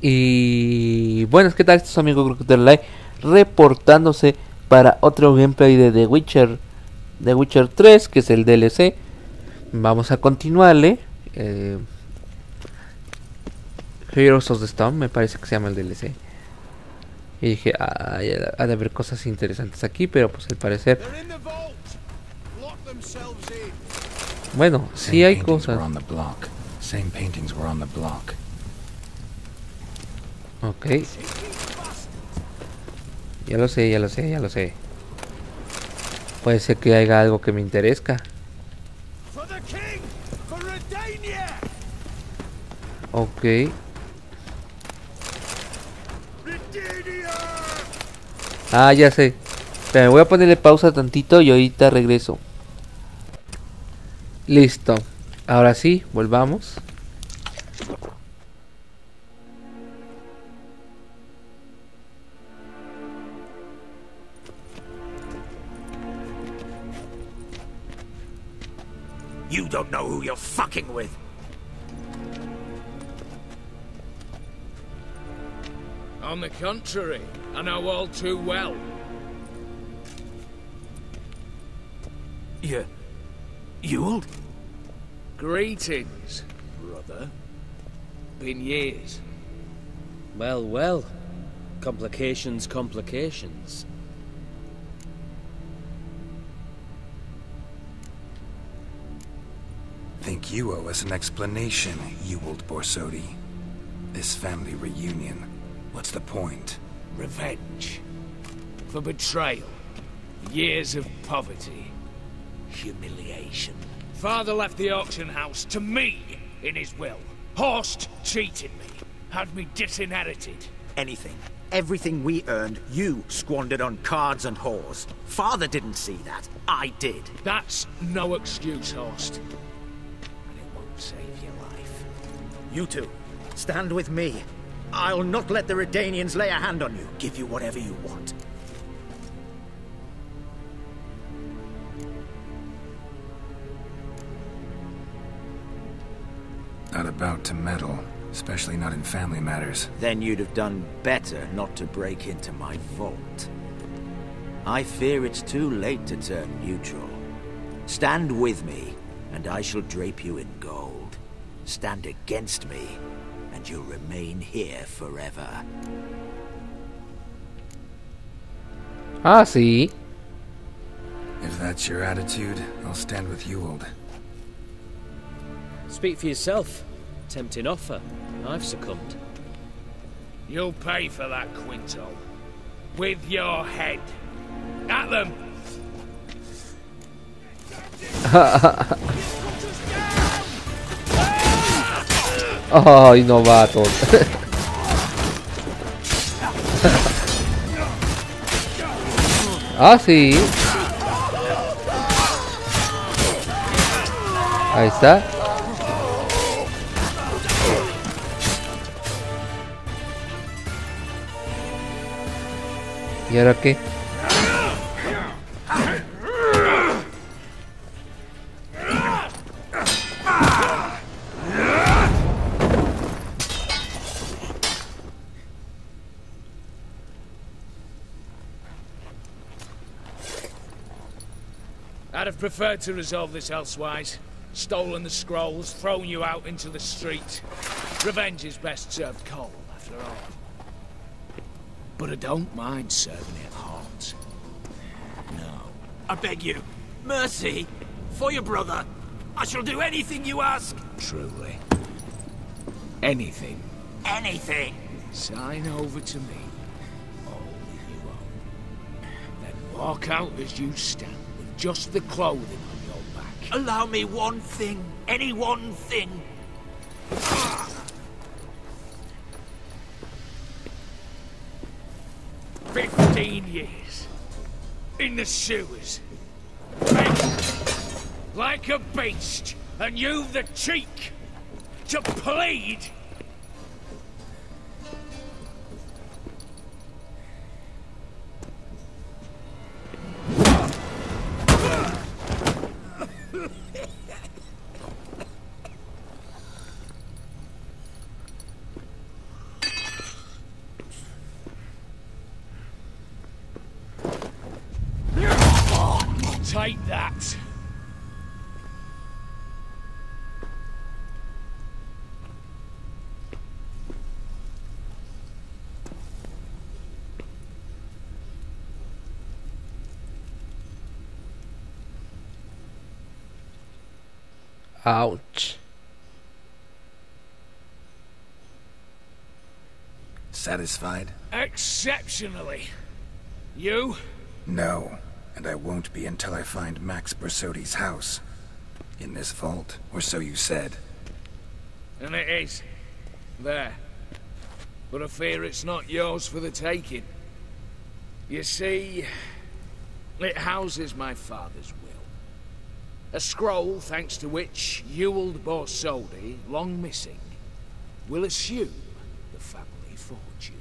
Y bueno, ¿qué tal estos amigos Live? Reportándose para otro gameplay de The Witcher. The Witcher 3, que es el DLC. Vamos a continuarle. Eh, Heroes of the Stone, me parece que se llama el DLC. Y dije, Hay ah, ha de haber cosas interesantes aquí, pero pues al parecer... Bueno, sí hay cosas. Same paintings were on the block. Ok. Ya lo sé, ya lo sé, ya lo sé. Puede ser que haya algo que me interese. Ok. Ah, ya sé. me voy a ponerle pausa tantito y ahorita regreso. Listo. Ahora sí, volvamos. you're fucking with. On the contrary, I know all too well. You... old Greetings, brother. Been years. Well, well. Complications, complications. you owe us an explanation, you old Borsodi. This family reunion, what's the point? Revenge. For betrayal. Years of poverty. Humiliation. Father left the auction house to me in his will. Horst cheated me. Had me disinherited. Anything. Everything we earned, you squandered on cards and whores. Father didn't see that. I did. That's no excuse, Horst save your life. You two, stand with me. I'll not let the Redanians lay a hand on you, give you whatever you want. Not about to meddle, especially not in family matters. Then you'd have done better not to break into my vault. I fear it's too late to turn neutral. Stand with me, and I shall drape you in gold. Stand against me, and you'll remain here forever. Ah, see. If that's your attitude, I'll stand with you, old. Speak for yourself. Tempting offer. I've succumbed. You'll pay for that, Quinto. With your head. At them! Ay, todo. ah, sí. Ahí está. ¿Y ahora qué? I'd have preferred to resolve this elsewise. Stolen the scrolls, thrown you out into the street. Revenge is best served cold, after all. But I don't mind serving it hot. No. I beg you, mercy, for your brother. I shall do anything you ask. Truly. Anything. Anything. Sign over to me. All you own. Then walk out as you stand just the clothing on your back. Allow me one thing, any one thing. Fifteen years. In the sewers. Like a beast, and you've the cheek to plead Take that. Ouch. Satisfied? Exceptionally. You? No. And I won't be until I find Max Bersodi's house. In this vault, or so you said. And it is. There. But I fear it's not yours for the taking. You see, it houses my father's will. A scroll thanks to which Ewald Borsodi, long missing, will assume the family fortune.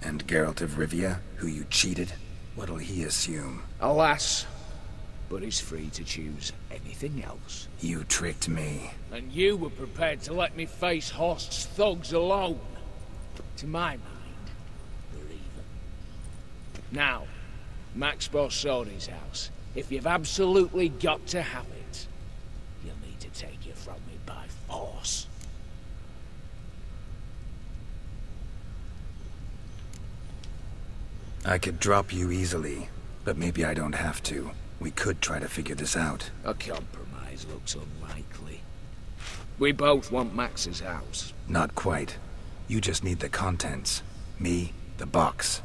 And Geralt of Rivia, who you cheated? What'll he assume? Alas, but he's free to choose anything else. You tricked me. And you were prepared to let me face Horst's thugs alone. To my mind, they're even. Now, Max Borsodi's house. If you've absolutely got to have it, I could drop you easily, but maybe I don't have to. We could try to figure this out. A compromise looks unlikely. We both want Max's house. Not quite. You just need the contents. Me, the box.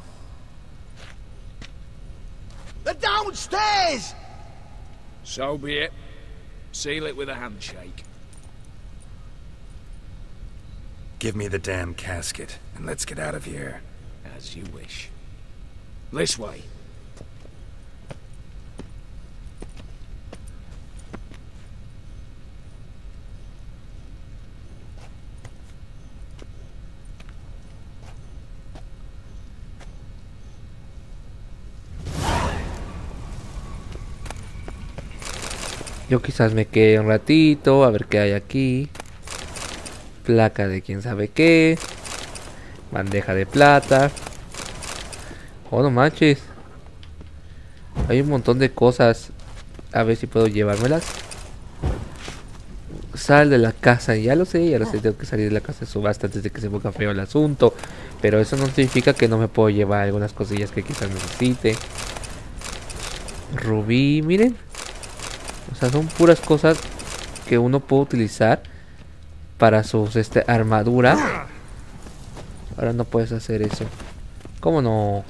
They're downstairs! So be it. Seal it with a handshake. Give me the damn casket, and let's get out of here. As you wish. way. Yo quizás me quede un ratito, a ver qué hay aquí. Placa de quién sabe qué. Bandeja de plata. Oh, no manches. Hay un montón de cosas. A ver si puedo llevármelas. Sal de la casa. Ya lo sé, ya lo sé. Ah. Tengo que salir de la casa de subasta antes de que se ponga feo el asunto. Pero eso no significa que no me puedo llevar algunas cosillas que quizás necesite. Rubí, miren. O sea, son puras cosas que uno puede utilizar para sus este, armaduras. Ahora no puedes hacer eso. ¿Cómo no?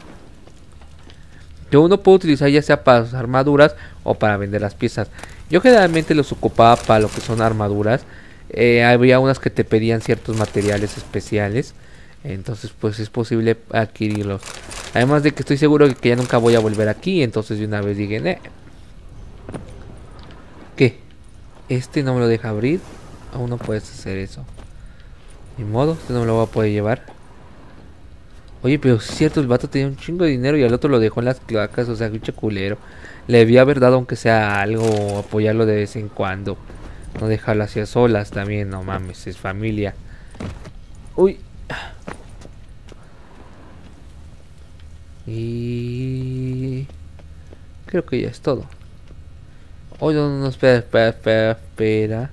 que uno puede utilizar ya sea para sus armaduras o para vender las piezas. Yo generalmente los ocupaba para lo que son armaduras. Eh, había unas que te pedían ciertos materiales especiales. Entonces pues es posible adquirirlos. Además de que estoy seguro de que ya nunca voy a volver aquí. Entonces de una vez dije, eh. ¿qué? Este no me lo deja abrir. Aún no puedes hacer eso. Ni modo, este no me lo voy a poder llevar. Oye, pero es cierto, el vato tenía un chingo de dinero y al otro lo dejó en las placas o sea, pinche culero. Le debía haber dado aunque sea algo, apoyarlo de vez en cuando. No dejarlo así a solas también, no mames, es familia. Uy. Y... Creo que ya es todo. Oye, no, no, espera, espera, espera, espera.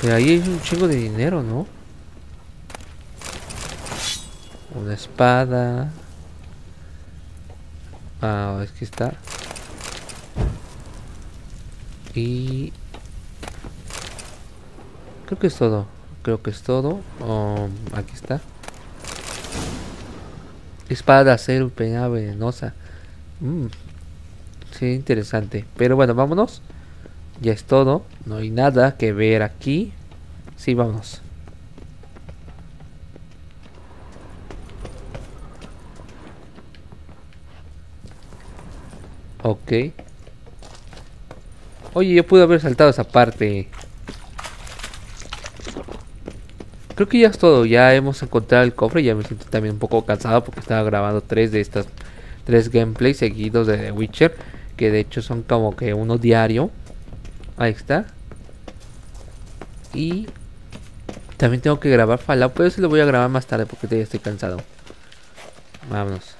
Pero ahí hay un chingo de dinero, ¿no? espada. Ah, es que está. Y... Creo que es todo. Creo que es todo. Um, aquí está. Espada ser acero venenosa. Mm, sí, interesante. Pero bueno, vámonos. Ya es todo. No hay nada que ver aquí. Sí, vámonos. Ok. Oye, yo pude haber saltado esa parte. Creo que ya es todo. Ya hemos encontrado el cofre. Ya me siento también un poco cansado porque estaba grabando tres de estas. Tres gameplays seguidos de The Witcher. Que de hecho son como que uno diario. Ahí está. Y también tengo que grabar Fallout. Pero eso lo voy a grabar más tarde porque ya estoy cansado. Vámonos.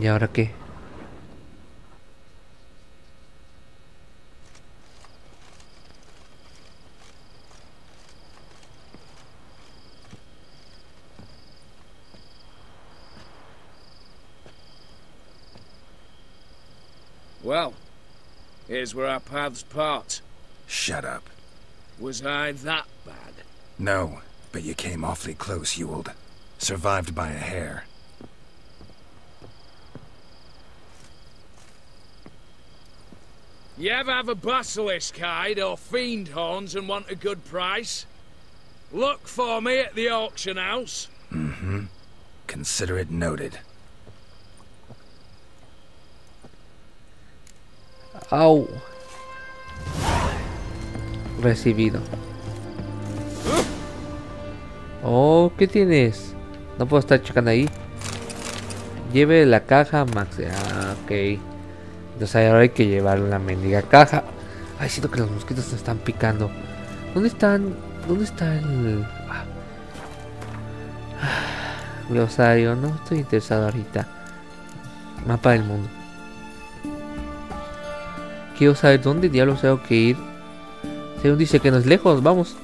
¿Y ahora qué? Well, here's where our paths part. Shut up. Was I that bad? No, but you came awfully close, Ewald. Survived by a hair. You ever have a basilisk hide or fiend horns and want a good price? Look for me at the auction house. Mm-hmm. Consider it noted. Au. Recibido. Oh, ¿qué tienes? No puedo estar checando ahí. Lleve la caja Max. Ah, ok. Entonces ahora hay que llevar la mendiga caja. Ay, siento que los mosquitos se están picando. ¿Dónde están? ¿Dónde está el...? Rosario? Ah. no estoy interesado ahorita. Mapa del mundo. Quiero saber dónde diablos tengo que ir. Según dice que no es lejos, vamos.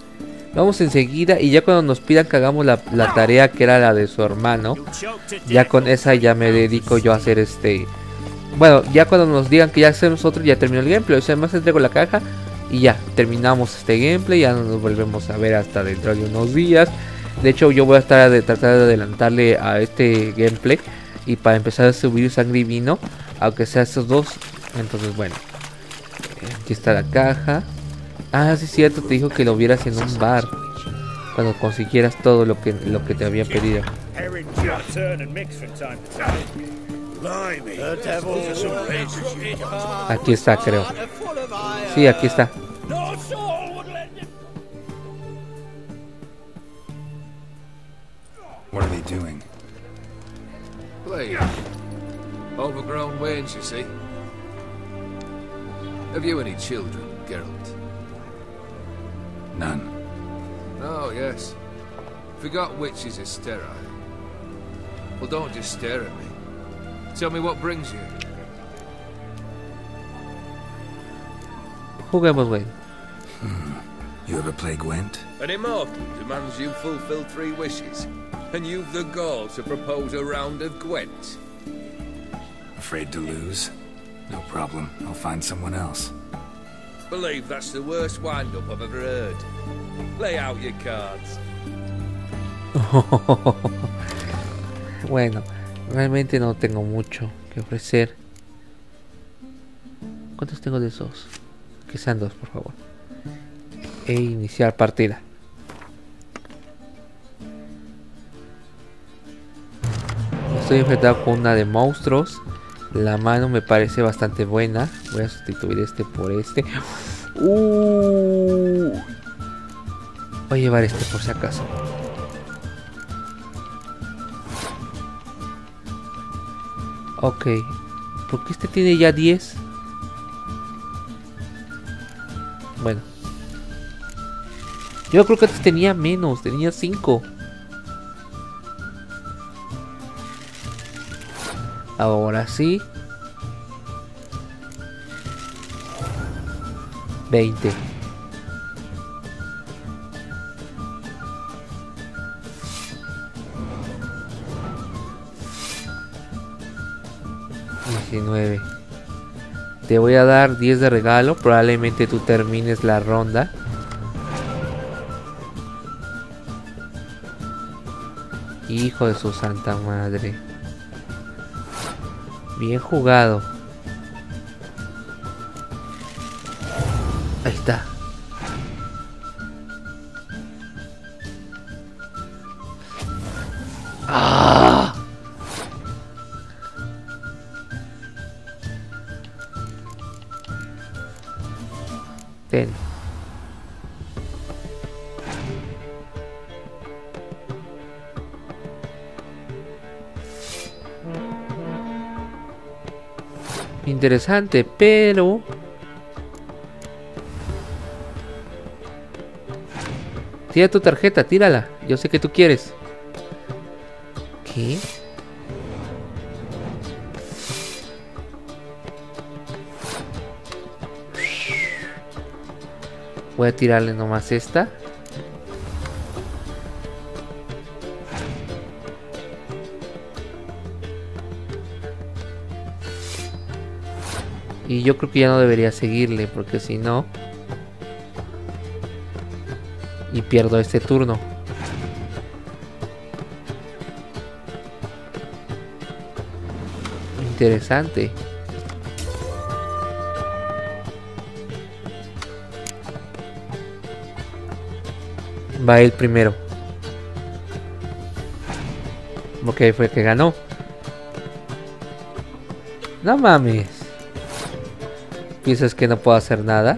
Vamos enseguida y ya cuando nos pidan que hagamos la tarea que era la de su hermano. Ya con esa ya me dedico yo a hacer este bueno, ya cuando nos digan que ya hacemos otro, ya terminó el gameplay. O sea, además entrego la caja y ya terminamos este gameplay. Ya nos volvemos a ver hasta dentro de unos días. De hecho, yo voy a estar de, tratar de adelantarle a este gameplay y para empezar a subir sangre y vino, aunque sea estos dos. Entonces, bueno, aquí está la caja. Ah, sí, cierto, te dijo que lo vieras en un bar cuando consiguieras todo lo que, lo que te había pedido. Aquí está, creo. Sí, aquí está. What are they doing? Please. Overgrown weeds, you see. Have you any children, Geralt? None. Oh, yes. Forgot witches is sterile. Well, don't just stare at me. Tell me what brings you. Who gave hmm. You ever play Gwent? An immortal demands you fulfill three wishes, and you've the gall to propose a round of Gwent. Afraid to lose? No problem. I'll find someone else. Believe that's the worst wind-up I've ever heard. Lay out your cards. bueno. Realmente no tengo mucho que ofrecer. ¿Cuántos tengo de esos? Que sean dos, por favor. E iniciar partida. Estoy enfrentado con una de monstruos. La mano me parece bastante buena. Voy a sustituir este por este. Voy a llevar este por si acaso. Ok. ¿Por qué este tiene ya 10? Bueno. Yo creo que antes tenía menos, tenía 5. Ahora sí. 20. Te voy a dar 10 de regalo. Probablemente tú termines la ronda. Hijo de su santa madre. Bien jugado. Ahí está. interesante, pero... Tira tu tarjeta, tírala. Yo sé que tú quieres. ¿Qué? Voy a tirarle nomás esta. Y yo creo que ya no debería seguirle, porque si no... Y pierdo este turno. Interesante. Va el primero. Ok, fue el que ganó. No mames piensas que no puedo hacer nada.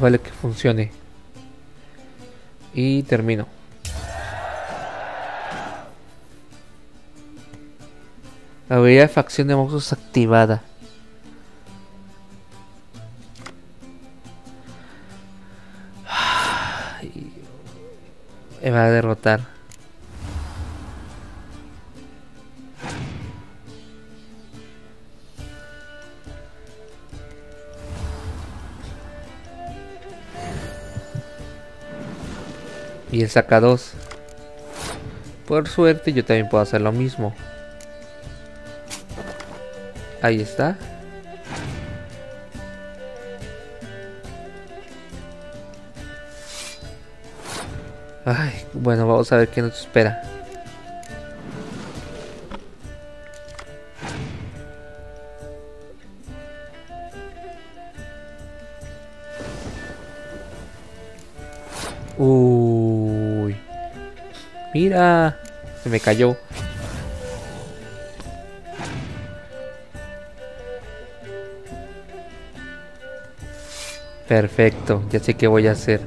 vale que funcione y termino. La habilidad de facción de monstruos activada. Me va a derrotar. y él saca dos Por suerte yo también puedo hacer lo mismo. Ahí está. Ay, bueno, vamos a ver qué nos espera. Mira, se me cayó. Perfecto, ya sé qué voy a hacer.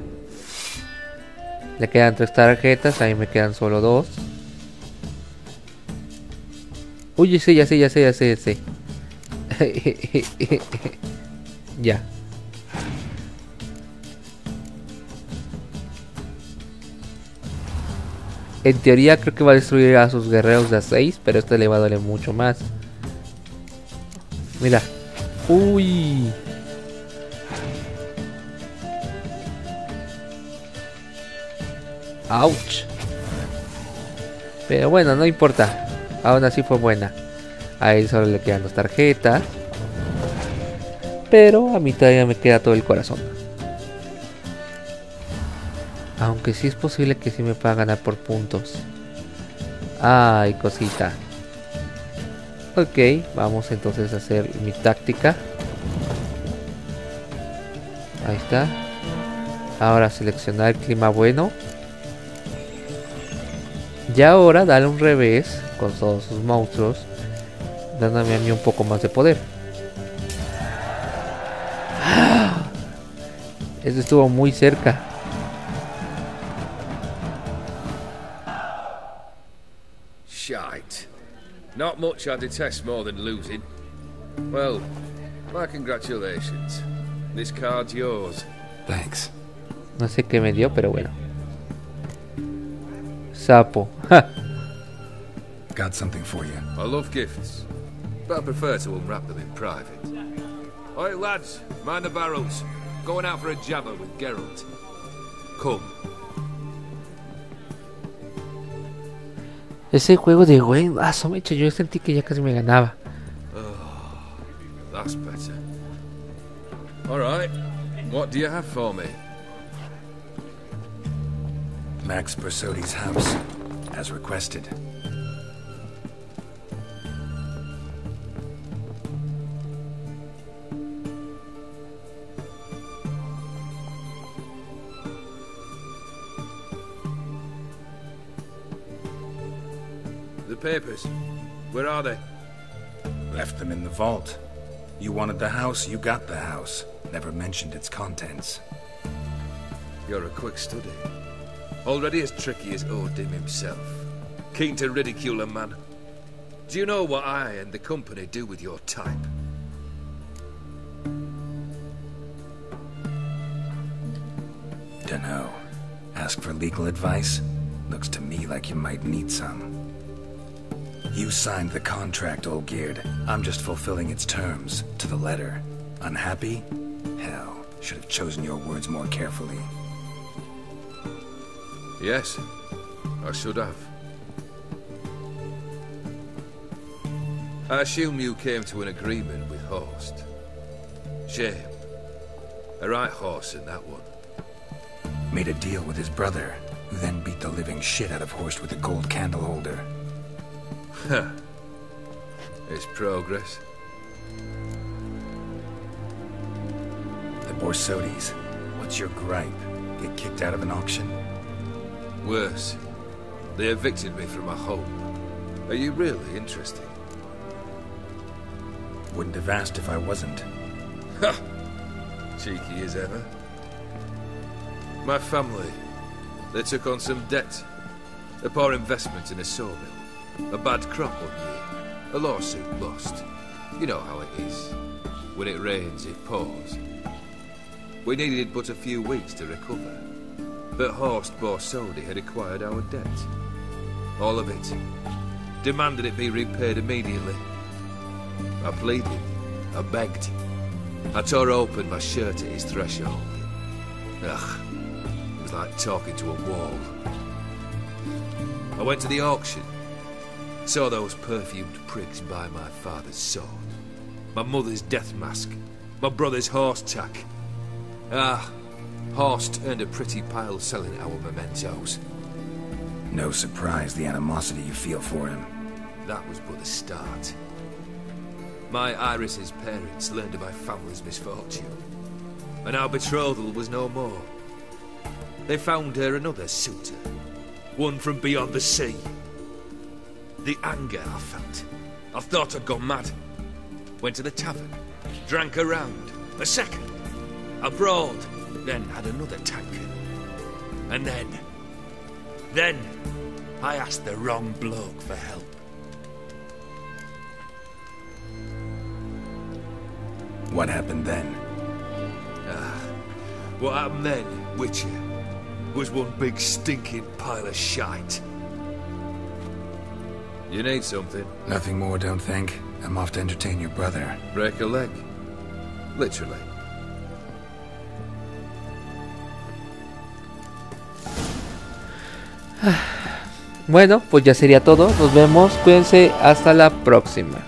Le quedan tres tarjetas, ahí me quedan solo dos. Uy, sí, ya sé, ya sé, ya sé, ya sé. ya. En teoría creo que va a destruir a sus guerreros de a 6, pero este le va a doler mucho más. Mira. Uy. Ouch. Pero bueno, no importa. Aún así fue buena. A él solo le quedan dos tarjetas. Pero a mí todavía me queda todo el corazón aunque sí es posible que sí me pueda ganar por puntos. Ay, cosita. Ok, vamos entonces a hacer mi táctica. Ahí está. Ahora seleccionar el clima bueno. Y ahora darle un revés con todos sus monstruos. Dándome a mí un poco más de poder. Eso estuvo muy cerca. Not much I detest more than losing. Well, my congratulations. This card's yours. Thanks. No sé qué me dio, pero bueno. Sapo. Got something for you. I love gifts, but I prefer to unwrap them in private. Oi, lads, mind the barrels. Going out for a jabber with Geralt. Come. Ese juego de güey, ah, mecha, yo sentí que ya casi me ganaba. Oh, that's better. All right. What do you have for me? Max Bersodi's house, as requested. papers. Where are they? Left them in the vault. You wanted the house, you got the house. Never mentioned its contents. You're a quick study. Already as tricky as Odim himself. Keen to ridicule a man. Do you know what I and the company do with your type? Dunno. Ask for legal advice? Looks to me like you might need some. You signed the contract, Olgierd. I'm just fulfilling its terms, to the letter. Unhappy? Hell, should have chosen your words more carefully. Yes, I should have. I assume you came to an agreement with Horst. Shame. A right horse in that one. Made a deal with his brother, who then beat the living shit out of Horst with a gold candle holder. Ha! It's progress. The Borsodis. What's your gripe? Get kicked out of an auction? Worse. They evicted me from my home. Are you really interested? Wouldn't have asked if I wasn't. Ha! Cheeky as ever. My family, they took on some debt. A poor investment in a sawmill. A bad crop one year. A lawsuit lost. You know how it is. When it rains, it pours. We needed but a few weeks to recover. But Horst Borsodi had acquired our debt. All of it. Demanded it be repaid immediately. I pleaded. I begged. I tore open my shirt at his threshold. Ugh. It was like talking to a wall. I went to the auction. Saw those perfumed pricks buy my father's sword, my mother's death mask, my brother's horse tack. Ah, Horst earned a pretty pile selling our mementos. No surprise the animosity you feel for him. That was but the start. My Iris's parents learned of my family's misfortune, and our betrothal was no more. They found her another suitor, one from beyond the sea. The anger I felt. I thought I'd gone mad. Went to the tavern, drank a round, a second, a then had another tankard. And then, then, I asked the wrong bloke for help. What happened then? Ah, what happened then, Witcher, was one big stinking pile of shite. You need something? Nothing more, don't think. I'm off to entertain your brother. Break a leg. Literally. Bueno, pues ya sería todo. Nos vemos. Cuídense. Hasta la próxima.